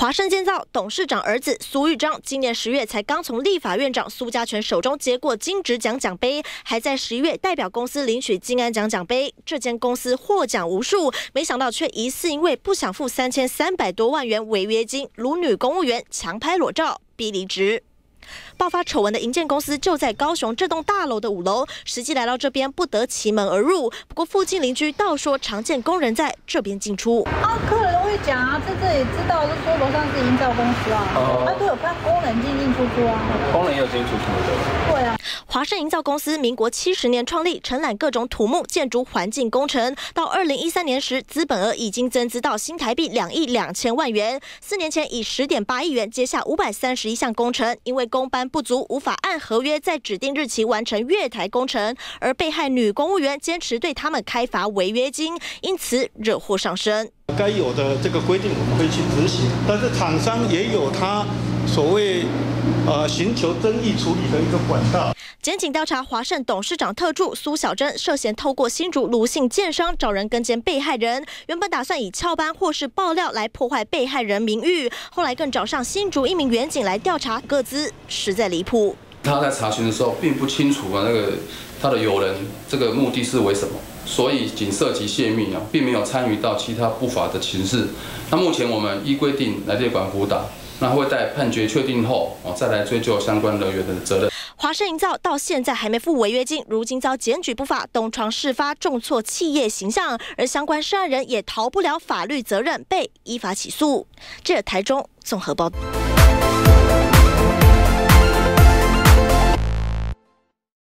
华盛建造董事长儿子苏玉章，今年十月才刚从立法院长苏家全手中接过金质奖奖杯，还在十一月代表公司领取金安奖奖杯。这间公司获奖无数，没想到却疑似因为不想付三千三百多万元违约金，如女公务员强拍裸照，逼离职。爆发丑闻的银建公司就在高雄这栋大楼的五楼，实际来到这边不得其门而入。不过附近邻居倒说常见工人在这边进出。啊，客人都会讲啊，在这里知道是说楼上是营造公司啊，他都有看工人进进出出啊。工人也有进出出的。对啊。华盛营造公司民国七十年创立，承揽各种土木建筑环境工程。到二零一三年时，资本额已经增资到新台币两亿两千万元。四年前以十点八亿元接下五百三十一项工程，因为工班不足，无法按合约在指定日期完成月台工程。而被害女公务员坚持对他们开罚违约金，因此惹祸上身。该有的这个规定我们会去执行，但是厂商也有他所谓呃寻求争议处理的一个管道。检警调查华盛董事长特助苏小珍涉嫌透过新竹卢姓建商找人跟监被害人，原本打算以翘班或是爆料来破坏被害人名誉，后来更找上新竹一名员警来调查，各自实在离谱。他在查询的时候并不清楚啊，那个他的友人这个目的是为什么，所以仅涉及泄密啊，并没有参与到其他不法的情事。那目前我们依规定来列管辅导，那会在判决确定后哦再来追究相关人员的责任。华盛营造到现在还没付违约金，如今遭检举不法，东窗事发，重挫企业形象，而相关涉案人也逃不了法律责任，被依法起诉。这台中综合报。道。